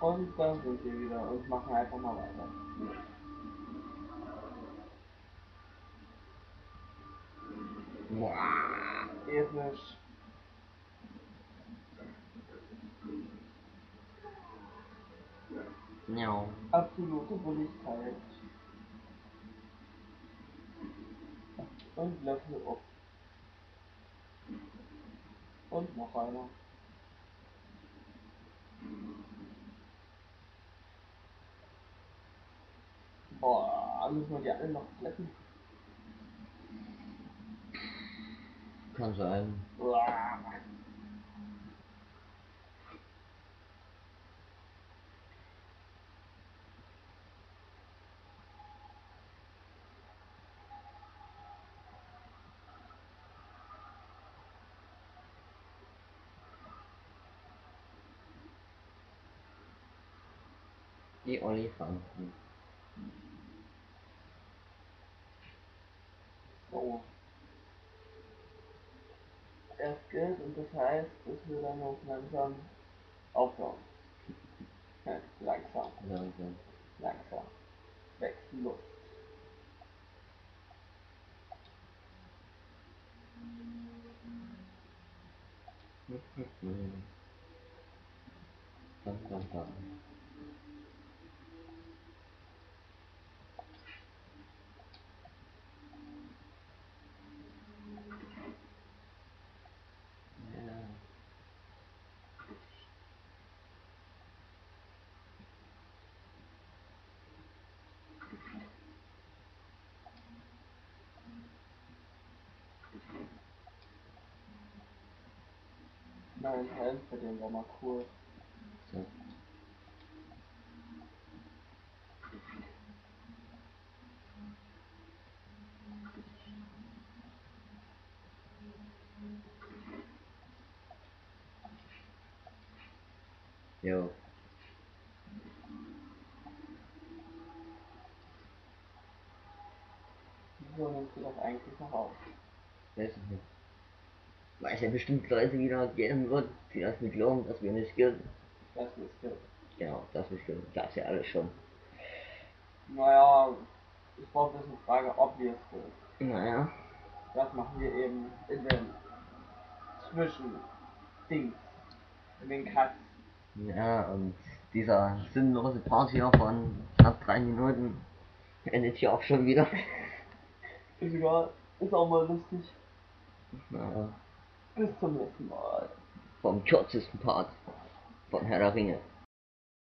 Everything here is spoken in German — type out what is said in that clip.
Und dann sind wir wieder und machen einfach mal weiter. Boah. Episch. Ja. Absolute Bulligkeit. Und Level up. Und noch einer. Boah, müssen wir die alle noch glätten? Kann sein. Die Olifanten. So. Erst gilt und das heißt, dass wir dann auch langsam aufhören. Ja, langsam, Langsam. langsam. Wächst die Luft. Dum, dum, dum. Nein, Helm für den war mal cool. So. Jo. Wieso nimmst du das eigentlich noch auf? Weiß ich nicht. Weil es ja bestimmt Leute wieder geben wird, die das nicht glauben, dass wir nicht skillen. Das ist gut. Genau, das nicht skillen. Das ja alles schon. Naja, ich brauche das eine Frage, ob wir es tun. Naja. Das machen wir eben in den Zwischen-Dings. In den Cuts. Ja, und dieser sinnlose Part hier von knapp drei Minuten endet hier auch schon wieder. Ist egal. Ist auch mal lustig. Naja, Bis zum nächsten Mal. vom kürzesten Part von Herr Ringe.